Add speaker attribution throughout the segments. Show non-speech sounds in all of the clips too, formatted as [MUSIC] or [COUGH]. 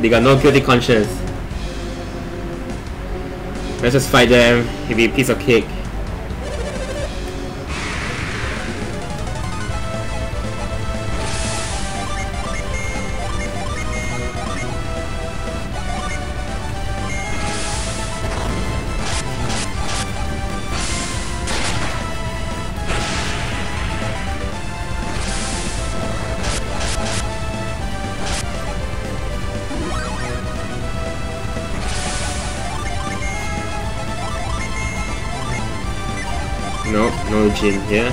Speaker 1: They got no guilty conscience. Let's just fight them. He'll be a piece of cake. Nope, no Djinn here.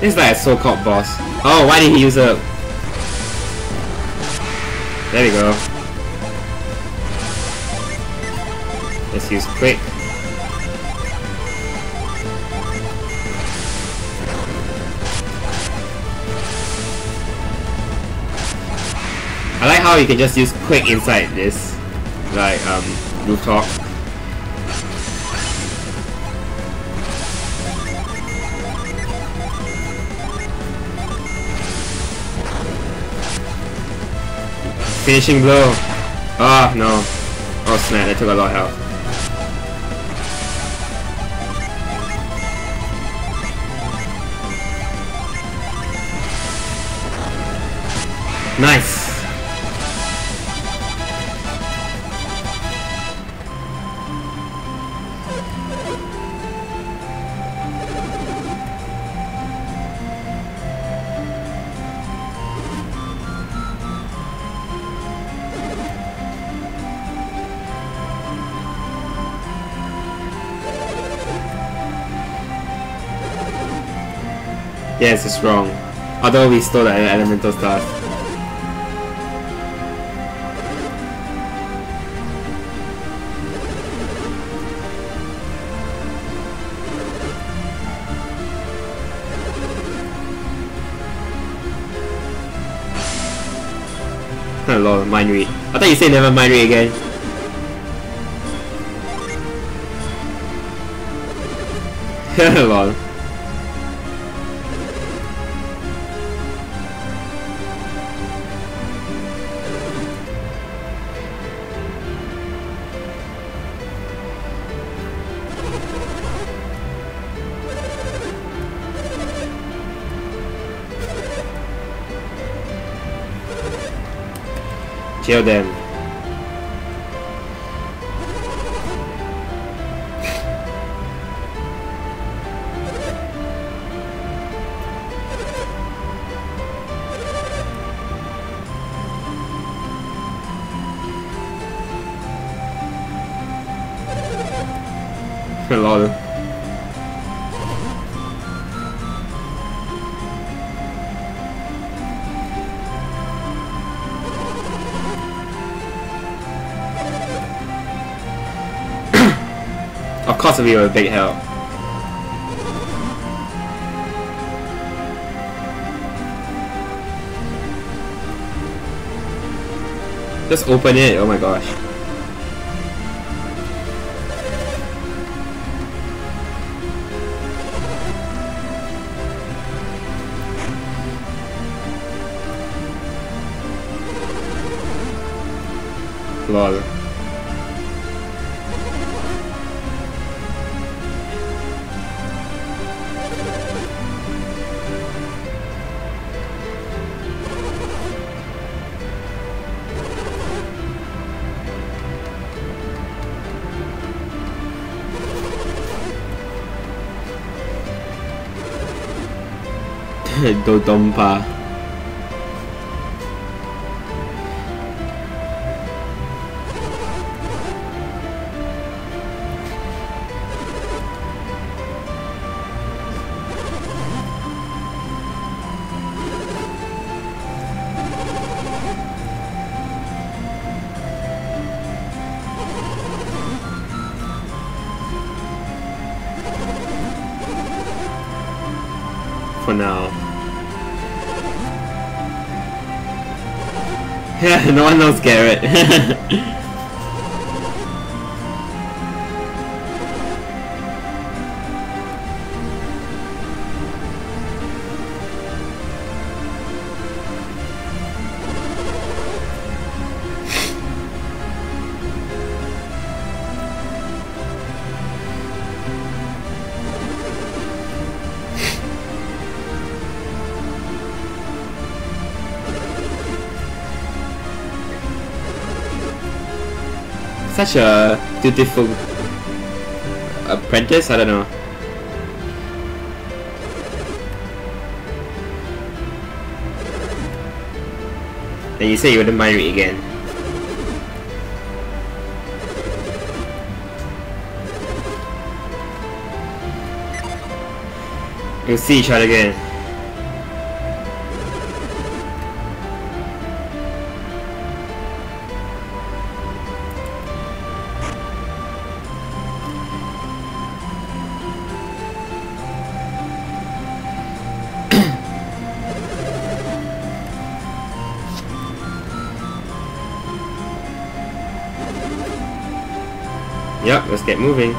Speaker 1: This is like a so-called boss. Oh, why did he use a... There we go. Let's use quick. I like how you can just use quick inside this, like um, rooftop. Finishing blow. Ah, oh, no. Oh snap, that took a lot of health. Nice. Yes, it's wrong. Although we stole the elemental stars. Lol, mind read. I thought you said never mind read again. [LAUGHS] Lol. Kill them. [LAUGHS] Lol. Course we a big help. Just open it, oh my gosh. Lol. For now. No one knows Garet. [LAUGHS] Such a dutiful apprentice, I don't know. And you say you wouldn't me again. We'll see each other again. Yep, let's get moving.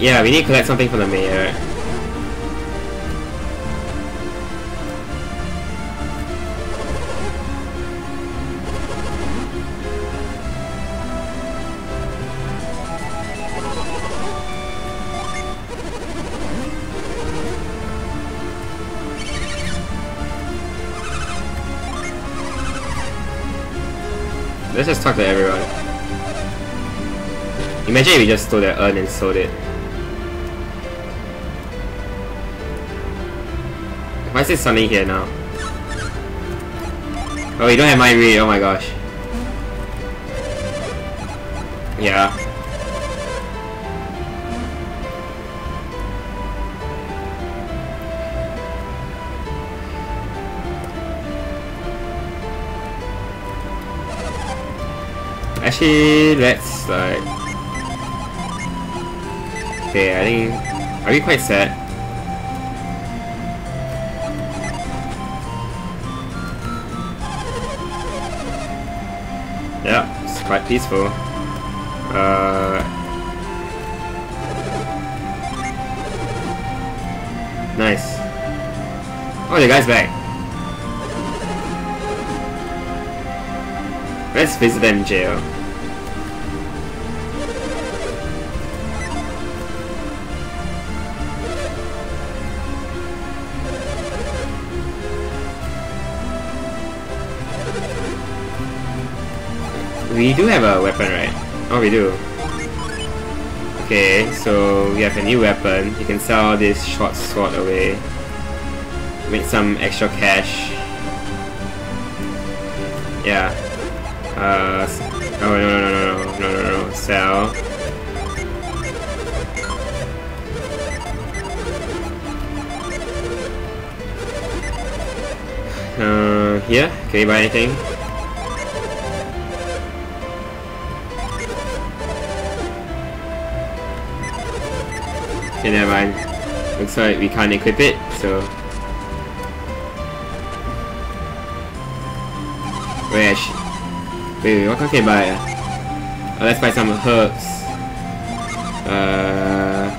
Speaker 1: Yeah, we need to collect something from the mayor. Let's just talk to everyone. Imagine if we just stole that urn and sold it. Why is it sunny here now? Oh, you don't have my read, oh my gosh. Yeah. Actually, let's like... Okay, I think... Are we quite sad? Yeah, it's quite peaceful. Uh... Nice. Oh, the guy's back. Let's visit them jail. we do have a weapon, right? Oh, we do. Okay, so we have a new weapon. You can sell this short sword away. Make some extra cash. Yeah. Uh, oh, no, no, no, no, no, no, no, sell. Uh, yeah, can you buy anything? Okay, never mind. Looks like we can't equip it, so... Wait, wait, wait, what can I buy? Oh, let's buy some herbs. Uh...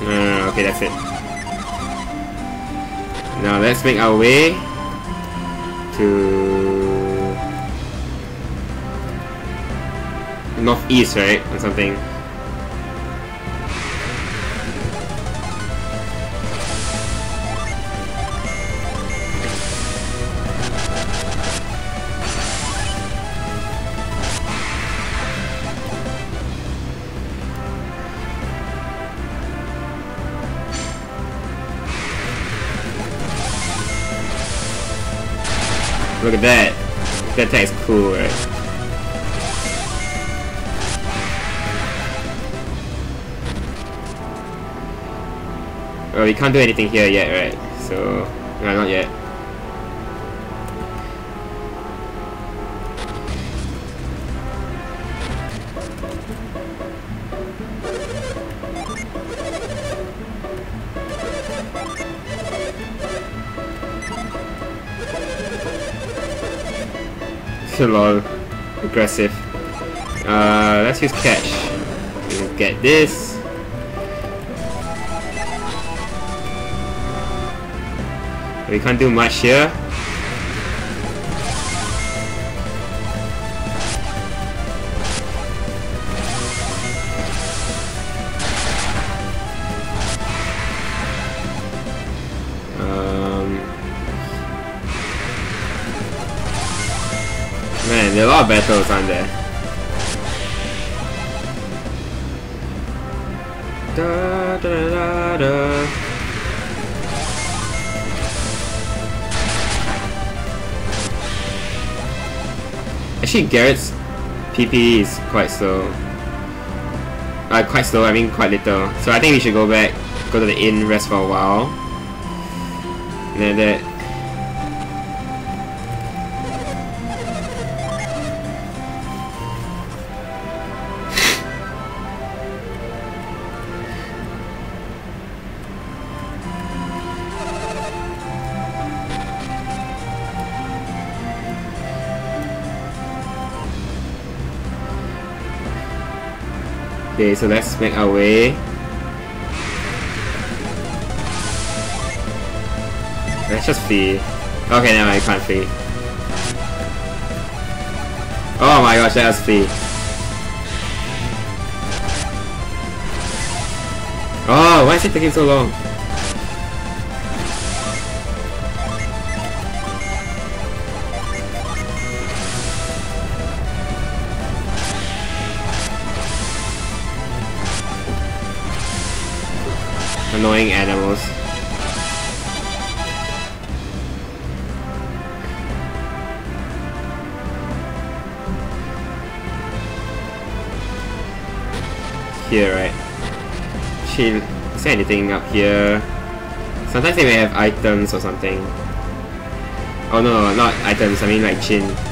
Speaker 1: No, no, no, okay, that's it. Now let's make our way to northeast, right, or something. Look at that. That is cool, right? Well, we can't do anything here yet, right? So, no, not yet. Lol. Aggressive. Uh, let's use catch. Get this. We can't do much here. Lot of on there. Da, da, da. Actually, Garet's PP is quite slow. Uh, quite slow, I mean quite little. So I think we should go back, go to the inn, rest for a while. And then that Okay, so let's make our way. Let's just flee. Okay, now I can't flee. Oh my gosh, let us flee. Oh, why is it taking so long? Annoying animals. Here, right? Chill. Is there anything up here? Sometimes they may have items or something. Oh no, not items, I mean like Djinn.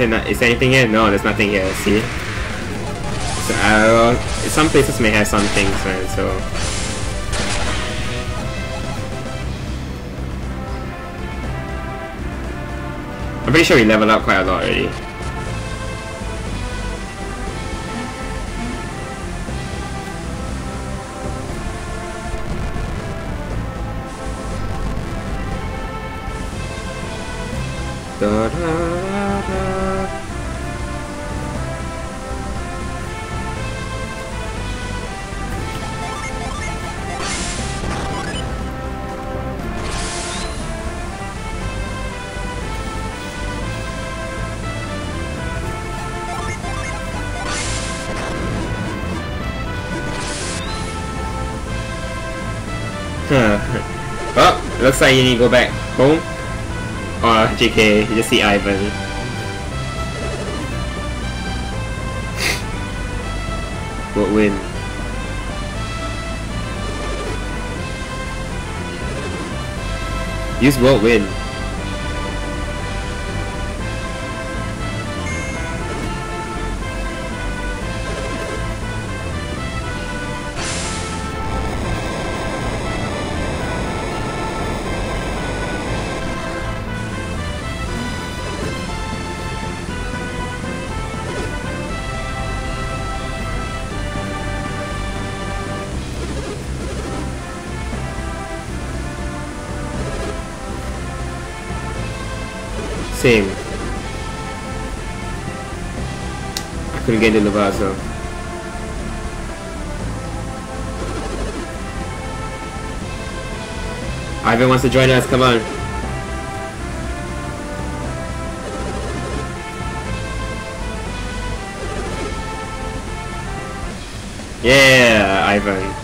Speaker 1: Is not, is there anything here? No, there's nothing here. See? So, uh, some places may have some things, right? So. I'm pretty sure we leveled up quite a lot already. Oh, looks like you need to go back home. Oh, JK, you just see Ivan. [LAUGHS] what win? Use what win? Same. I couldn't get into the Vaso. Ivan wants to join us, come on. Yeah, Ivan.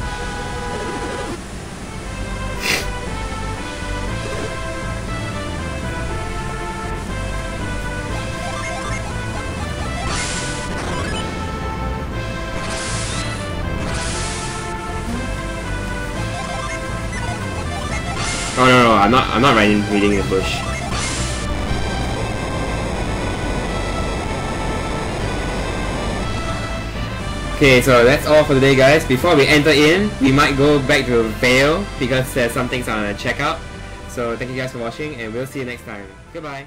Speaker 1: I'm not I'm not riding reading the bush. Okay, so that's all for today guys. Before we enter in, we might go back to Vale because there's some things on the checkout. So thank you guys for watching and we'll see you next time. Goodbye.